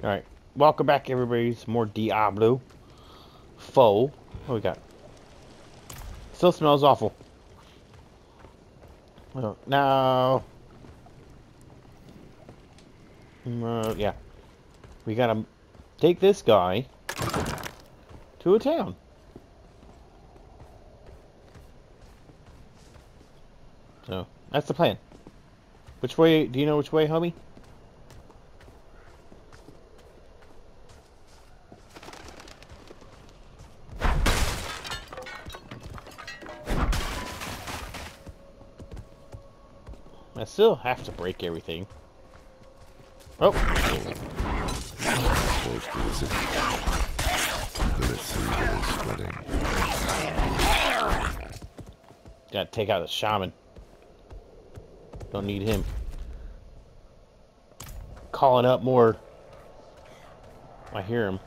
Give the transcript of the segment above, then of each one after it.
Alright, welcome back everybody. It's more Diablo. Foe. What we got? Still smells awful. Oh, no. Mm, Uh, yeah. We gotta take this guy to a town. So, that's the plan. Which way, do you know which way, homie? I still have to break everything. Oh, gotta take out the shaman. Don't need him. Calling up more. I hear him.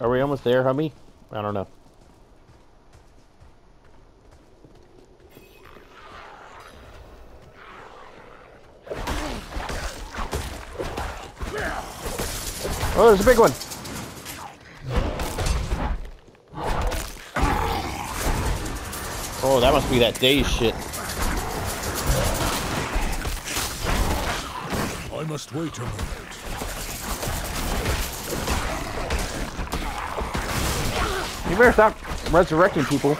Are we almost there, homie? I don't know. Oh, there's a big one. Oh, that must be that day shit. I must wait a moment. You better stop resurrecting people.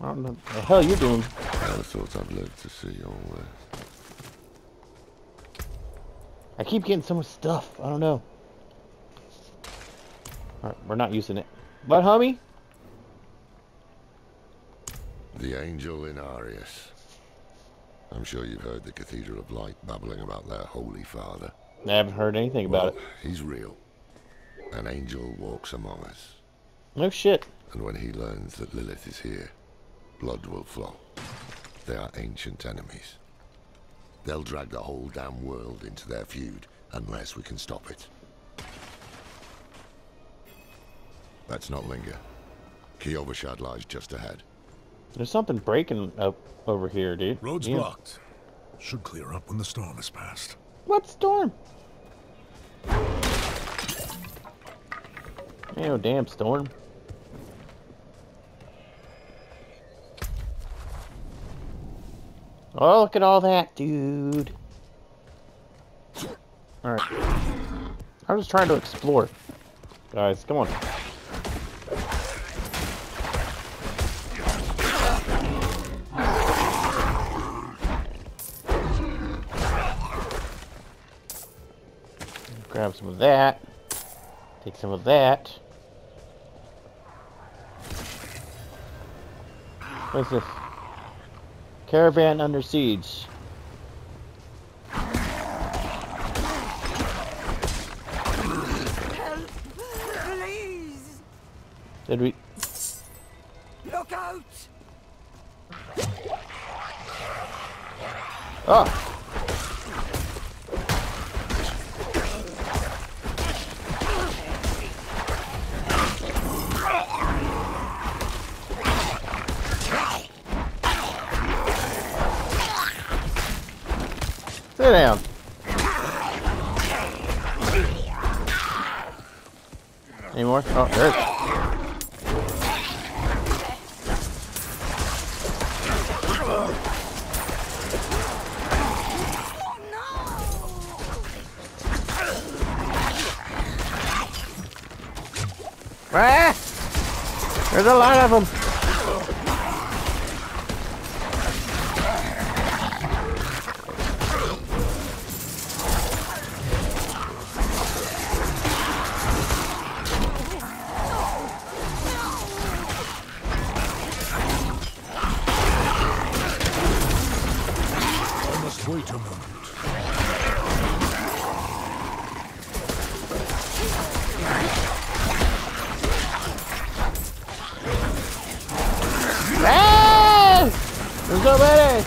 I don't know what the hell you're doing. I thought I'd live to see all this. I keep getting so much stuff. I don't know. Alright, we're not using it. But, homie? The angel Inarius. I'm sure you've heard the Cathedral of Light babbling about their holy father. I haven't heard anything about Well, He's real. An angel walks among us. No shit. And when he learns that Lilith is here, blood will flow. They are ancient enemies. They'll drag the whole damn world into their feud unless we can stop it. Let's not linger. Kyovashad lies just ahead. There's something breaking up over here, dude. Road's Yeah. blocked. Should clear up when the storm has passed. What storm? Oh, damn storm. Oh, look at all that, dude. Alright. I'm just trying to explore. Guys, come on. Grab some of that. Take some of that. What's this? Caravan under siege. Help! Please! Did we? Look out! Oh! Sit down. Any more? Oh, there's. Ah! There's a lot of them. I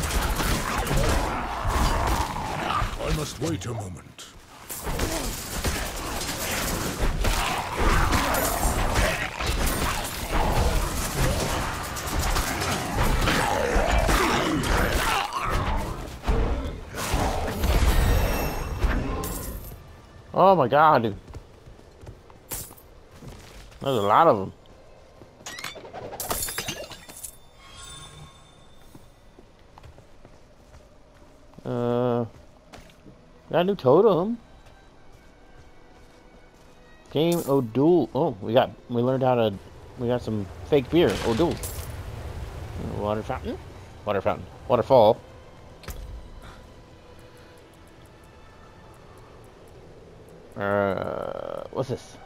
must wait a moment. Oh my god, dude. There's a lot of them. Got a new totem. Game O'Doul. Oh, we got we learned how to we got some fake beer. O'Doul. Water fountain. Water fountain. Waterfall. Uh, what's this?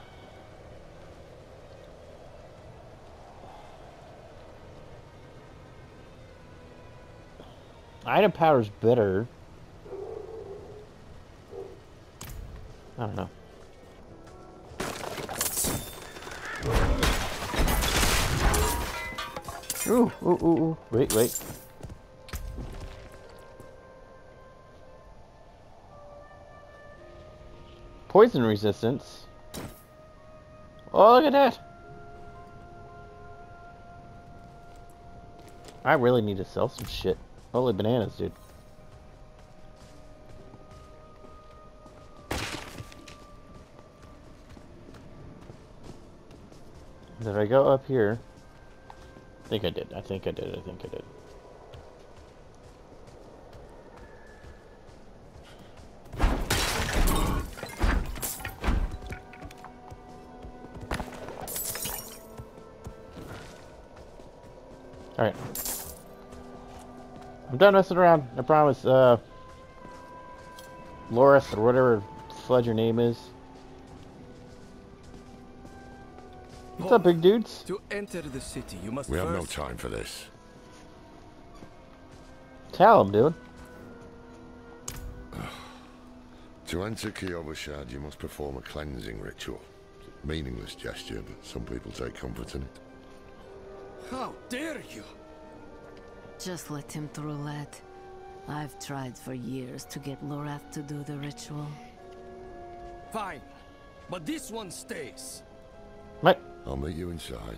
Item powder's better. I don't know. Ooh, ooh, ooh, ooh. Wait, wait. Poison resistance. Oh, look at that. I really need to sell some shit. Holy bananas, dude. Did I go up here? I think I did. I think I did. I think I did. Alright. I'm done messing around. I promise. Uh, Loris, or whatever flood your name is. Up, big dudes? To enter the city, you must We have no time for this. Tell him, dude. To enter Kyovashad, you must perform a cleansing ritual. A Meaningless gesture, but some people take comfort in it. How dare you? Just let him through, lad. I've tried for years to get Lorath to do the ritual. Fine. But this one stays. Mate. I'll meet you inside.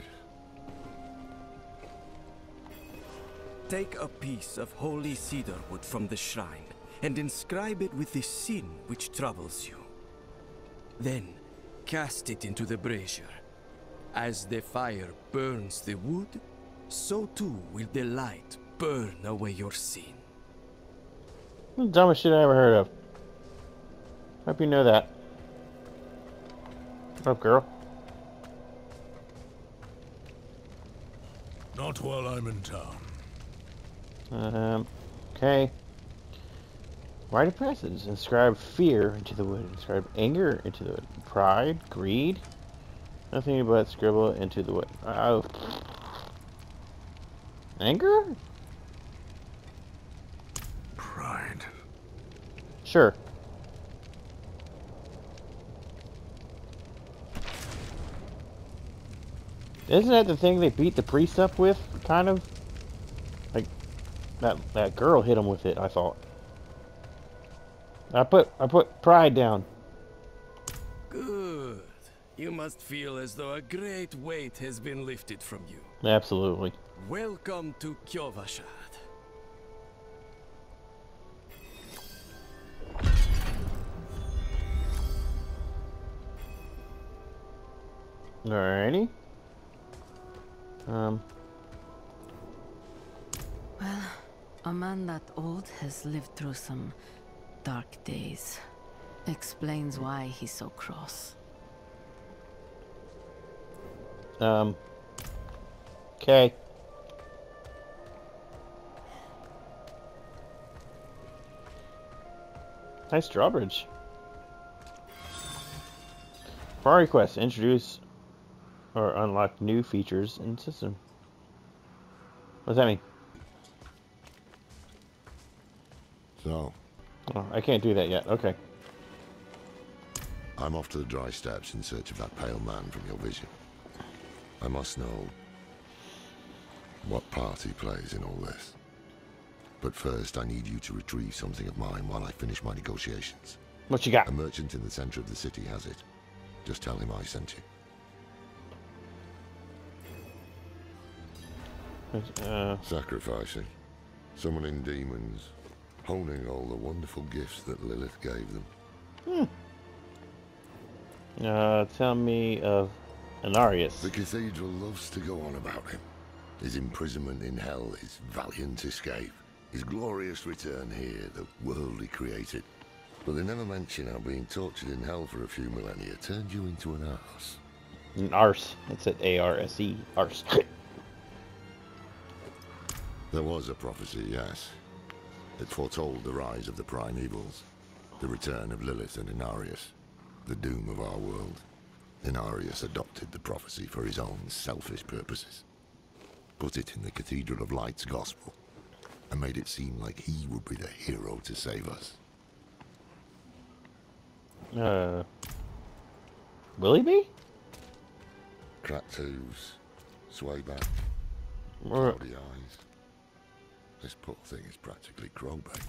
Take a piece of holy cedar wood from the shrine and inscribe it with the sin which troubles you. Then cast it into the brazier. As the fire burns the wood, so too will the light burn away your sin. The dumbest shit I ever heard of. Hope you know that. What up, girl? Not while I'm in town. Um, okay. Rite of passage. Inscribe fear into the wood. Inscribe anger into the wood. Pride, greed. Nothing but scribble into the wood. Oh. Anger? Pride. Sure. Isn't that the thing they beat the priest up with, kind of? Like, that that girl hit him with it, I thought. I put I put pride down. Good. You must feel as though a great weight has been lifted from you. Absolutely. Welcome to Kyovashad. Alrighty. Um, Well, a man that old has lived through some dark days. Explains why he's so cross. um. Okay. Nice drawbridge. Far request introduce or unlock new features in system. What does that mean? So, Oh, I can't do that yet. Okay. I'm off to the Dry Steppes in search of that pale man from your vision. I must know what part he plays in all this. But first, I need you to retrieve something of mine while I finish my negotiations. What you got? A merchant in the center of the city has it. Just tell him I sent you. Uh, Sacrificing. Summoning demons. Honing all the wonderful gifts that Lilith gave them. uh, tell me of Inarius. The cathedral loves to go on about him. His imprisonment in hell, his valiant escape, his glorious return here, the world he created. But they never mention how being tortured in hell for a few millennia turned you into an arse. An arse. It's at A-R-S-E. Arse. There was a prophecy, yes. It foretold the rise of the prime evils, the return of Lilith and Inarius, the doom of our world. Inarius adopted the prophecy for his own selfish purposes, put it in the Cathedral of Light's gospel, and made it seem like he would be the hero to save us. uh, will he be? Cracked hooves, sway back, cloudy eyes. This poor thing is practically crowbait.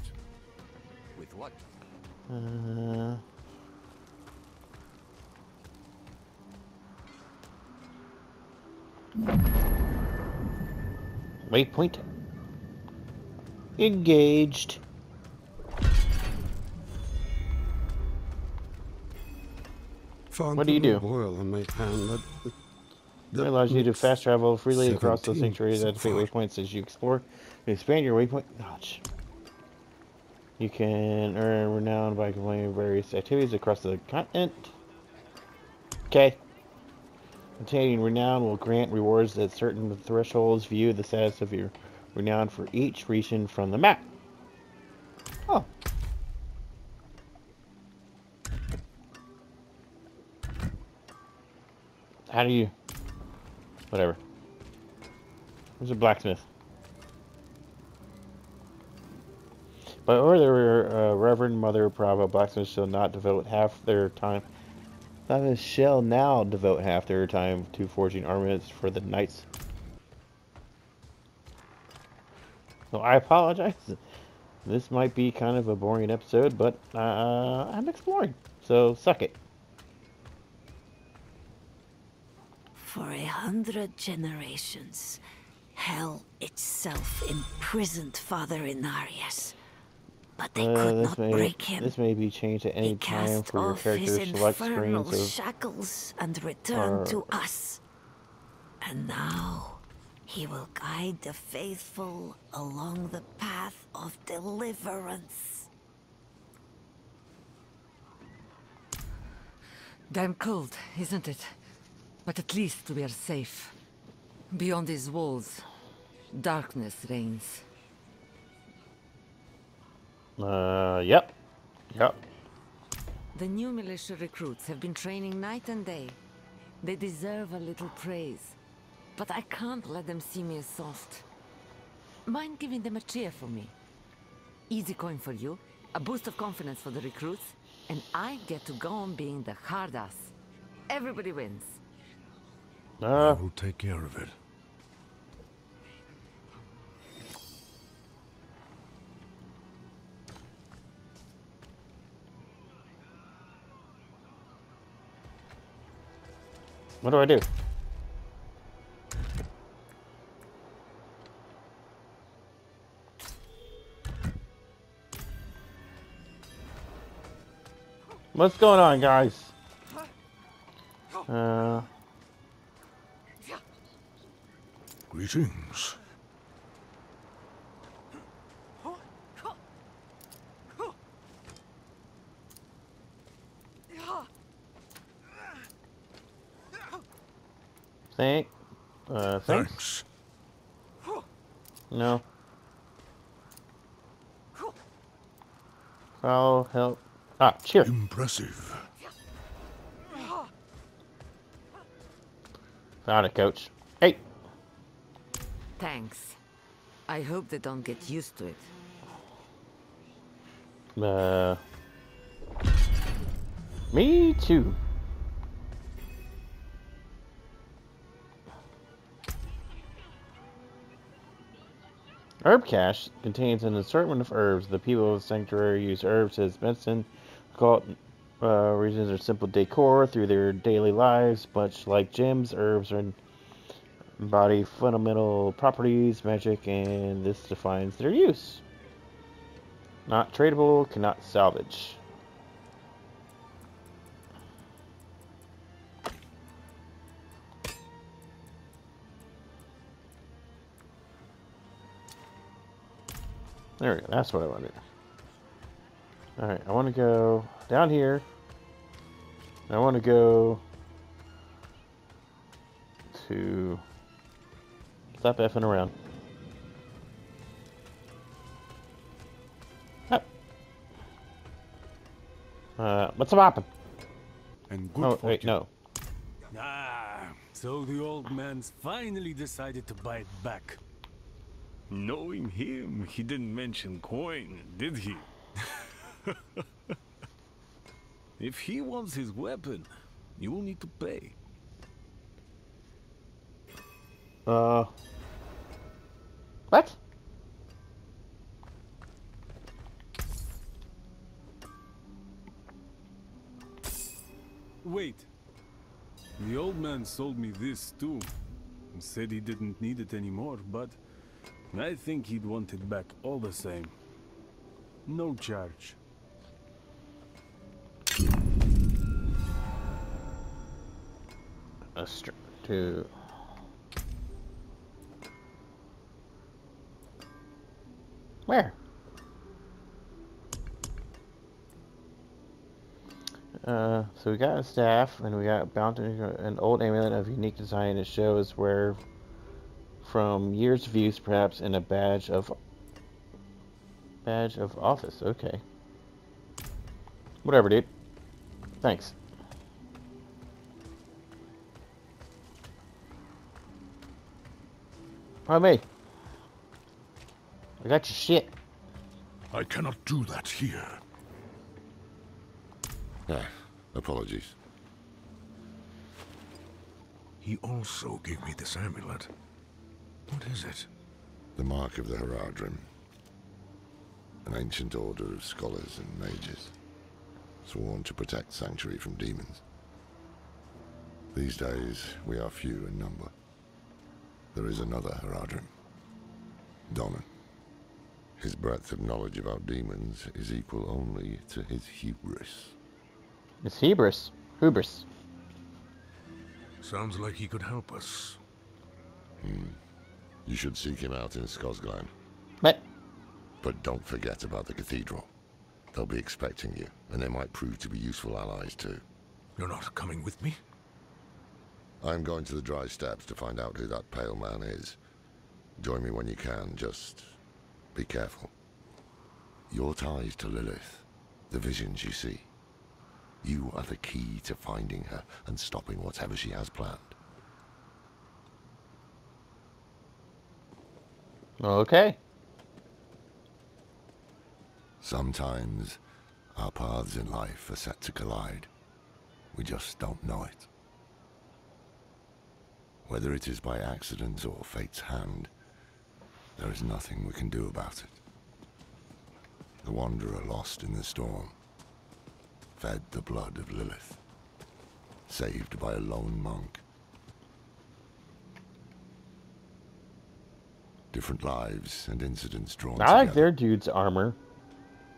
With what? uh, waypoint. Engaged. Found What do you do? Boil on my hand. It allows you to fast travel freely across the 17 sanctuaries so at fate waypoints as you explore and expand your waypoint knowledge. You can earn renown by completing various activities across the continent. Okay. Obtaining renown will grant rewards at certain thresholds. View the status of your renown for each region from the map. Oh. How do you... Whatever. There's a blacksmith. By order, uh, Reverend Mother Prava, blacksmiths shall not devote half their time. Blacksmiths shall now devote half their time to forging armaments for the knights. So I apologize. This might be kind of a boring episode, but uh, I'm exploring. So suck it. For a hundred generations, hell itself imprisoned Father Inarius. But they Uh, could this not may break him. this may be changed at any he time for your off his character select infernal screens of shackles and returned or- to us. And now he will guide the faithful along the path of deliverance. Damn cold, isn't it? But at least we are safe. Beyond these walls, darkness reigns. Uh, yep. Yep. The new militia recruits have been training night and day. They deserve a little praise. But I can't let them see me as soft. Mind giving them a cheer for me? Easy coin for you, a boost of confidence for the recruits, and I get to go on being the hard ass. Everybody wins. I will take care of it. what do I do? What's going on, guys? Uh, Greetings. thank, uh, thanks? Thanks. No. Follow, help. Ah, cheer. Impressive. Found it, coach. Hey! Thanks. I hope they don't get used to it. Uh, me too. Herb cache contains an assortment of herbs. The people of the sanctuary use herbs as medicine, occult uh, reasons, or simple decor through their daily lives. Much like gems, herbs are embody fundamental properties, magic, and this defines their use. Not tradable, cannot salvage. There we go. That's what I wanted. Alright, I want to go down here. I want to go to... Stop effing around. Up. Uh, what's happen? And good Oh, fortune. wait, no. Ah, so the old man's finally decided to buy it back. Knowing him, he didn't mention coin, did he? if he wants his weapon, you will need to pay. Uh. What? Wait. The old man sold me this too. And Said he didn't need it anymore, but I think he'd want it back all the same. No charge. A str to. Where? Uh, so we got a staff, and we got bound an old amulet of unique design. It shows where, from years of use, perhaps, in a badge of badge of office. Okay. Whatever, dude. Thanks. Why me? I got your shit. I cannot do that here. Ah, apologies. He also gave me this amulet. What is it? The mark of the Horadrim. An ancient order of scholars and mages, sworn to protect Sanctuary from demons. These days, we are few in number. There is another Horadrim. Donan. His breadth of knowledge about demons is equal only to his hubris. It's Hubris. Hubris. Sounds like he could help us. Hmm. You should seek him out in Scosglen. But But don't forget about the cathedral. They'll be expecting you, and they might prove to be useful allies too. You're not coming with me? I'm going to the Dry Steppes to find out who that pale man is. Join me when you can, just be careful. Your ties to Lilith, the visions you see. You are the key to finding her and stopping whatever she has planned. okay. Sometimes our paths in life are set to collide. We just don't know it. Whether it is by accident or fate's hand, there is nothing we can do about it. The Wanderer lost in the storm, fed the blood of Lilith, saved by a lone monk. Different lives and incidents drawn I like their dude's armor.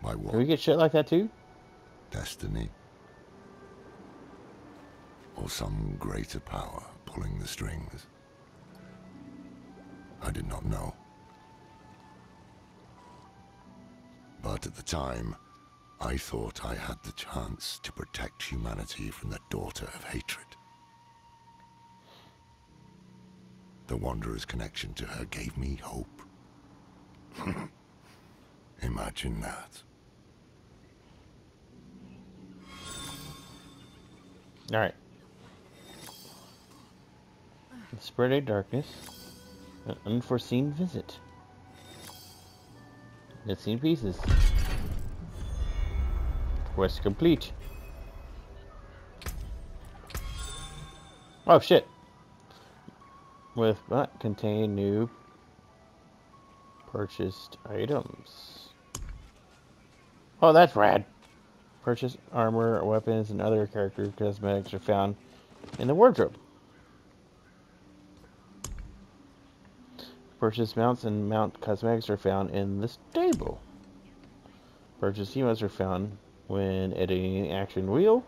by what? Can we get shit like that too? destiny, or some greater power pulling the strings. I did not know. But at the time, I thought I had the chance to protect humanity from the daughter of hatred. The Wanderer's connection to her gave me hope. Imagine that. Alright. Spread a darkness. An unforeseen visit. Missing pieces. Quest complete. Oh shit. With what? Contain new Purchased items. Oh, that's rad. Purchase armor, weapons, and other character cosmetics are found in the wardrobe. Purchase mounts and mount cosmetics are found in the stable. Purchase emotes are found when editing action wheel.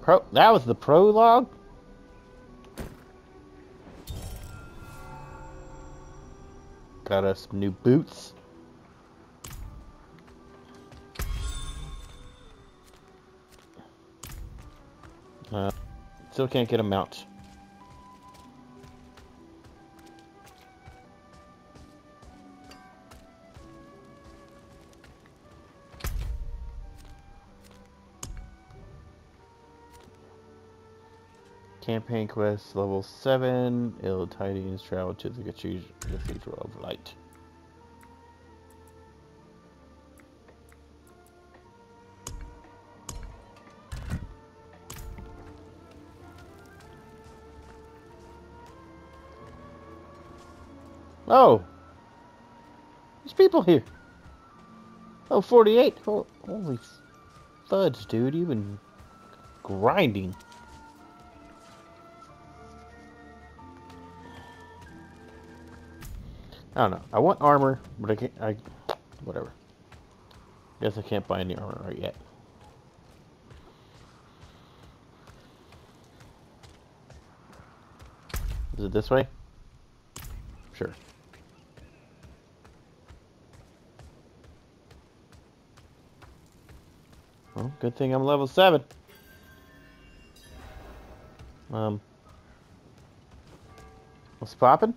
Pro that was the prologue? Got us some new boots. Uh, still can't get a mount. Campaign quest level 7. Ill tidings travel to the Cathedral of Light. Oh! There's people here! Oh, 48! Oh, holy fudge, dude. You've been grinding. I don't know. I want armor, but I can't. I whatever. Guess I can't buy any armor right yet. Is it this way? Sure. Well, good thing I'm level 7. Um. What's poppin'?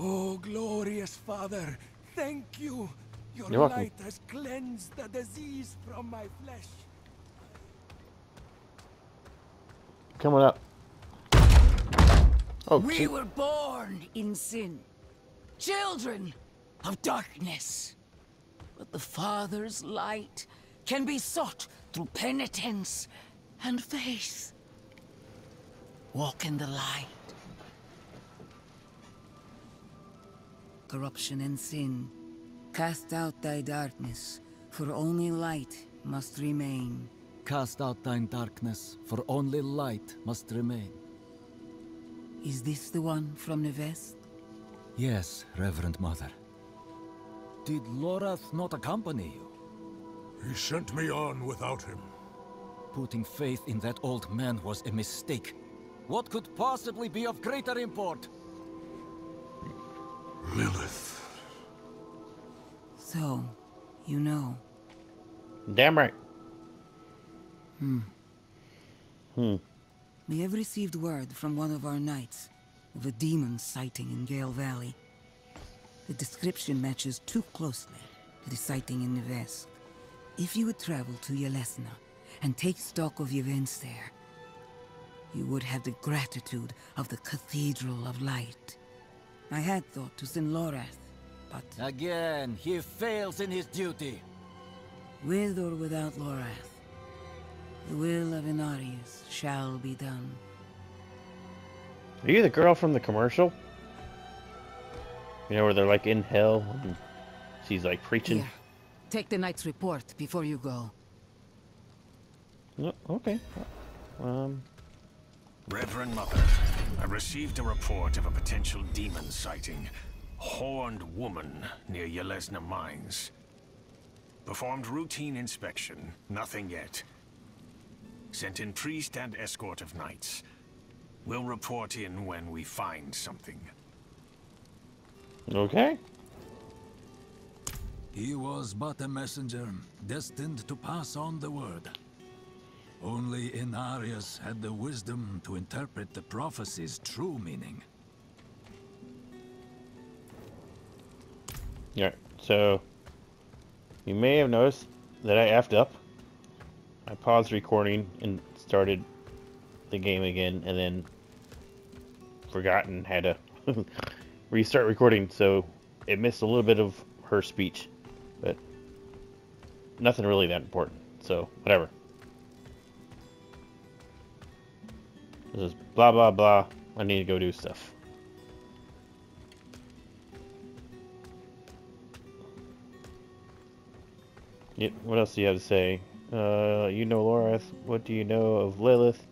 Oh, glorious Father, thank you. Your You're welcome. light has cleansed the disease from my flesh. Coming up. Oh, we were born in sin, children of darkness. But the Father's light can be sought through penitence and faith. Walk in the light. Corruption and sin, cast out thy darkness, for only light must remain. Cast out thine darkness, for only light must remain. Is this the one from the west? Yes, Reverend Mother. Did Lorath not accompany you? He sent me on without him. Putting faith in that old man was a mistake. What could possibly be of greater import? Lilith. So, you know. Damn right. Hmm. Hmm. We have received word from one of our knights of a demon sighting in Gale Valley. The description matches too closely to the sighting in the west. If you would travel to Yelesna and take stock of events there, you would have the gratitude of the Cathedral of Light. I had thought to send Lorath, but Again, he fails in his duty. with or without Lorath, the will of Inarius shall be done. Are you the girl from the commercial? You know where they're like in hell and she's like preaching. Here, take the knight's report before you go. No, okay. Um. Reverend Mother, I received a report of a potential demon sighting. Horned woman near Yelesna Mines. Performed routine inspection. Nothing yet. Sent in priest and escort of knights. We'll report in when we find something. Okay. He was but a messenger, destined to pass on the word. Only Inarius had the wisdom to interpret the prophecy's true meaning. Yeah. So you may have noticed that I effed up. I paused recording and started the game again, and then forgotten how to restart recording. So it missed a little bit of her speech, but nothing really that important. So whatever. Just blah, blah, blah. I need to go do stuff. Yep, what else do you have to say? Uh, you know Lorath. What do you know of Lilith?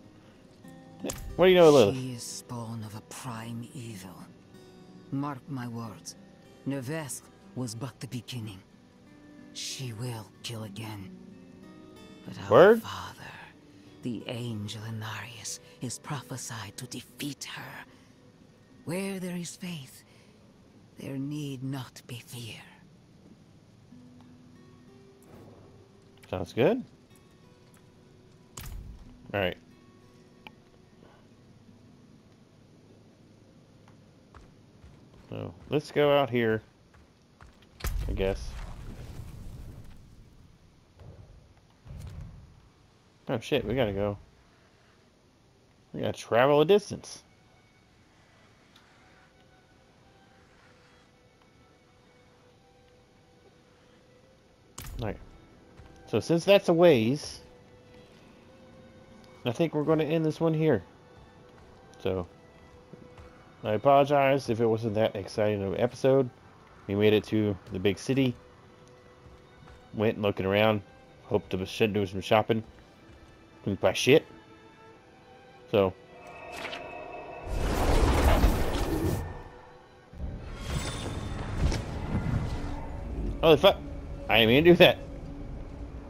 What do you know of Lilith? She is spawn of a prime evil. Mark my words. Nevesk was but the beginning. She will kill again. But our Word? father, the angel Inarius, is prophesied to defeat her. Where there is faith, there need not be fear. Sounds good. Alright. So, let's go out here. I guess. Oh shit, we gotta go. Gotta travel a distance. Alright. So since that's a ways, I think we're going to end this one here. So, I apologize if it wasn't that exciting of an episode. We made it to the big city. Went looking around. Hoped to do some shopping. Couldn't buy shit. So. Holy fuck. I didn't mean to do that.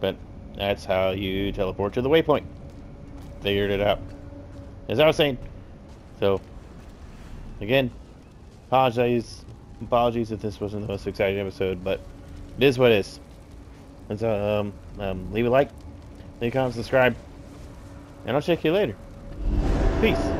But that's how you teleport to the waypoint. Figured it out. As I was saying. So, again, apologize, apologies if this wasn't the most exciting episode, but it is what it is. And so, um, um, leave a like, leave a comment, subscribe, and I'll check you later. Peace.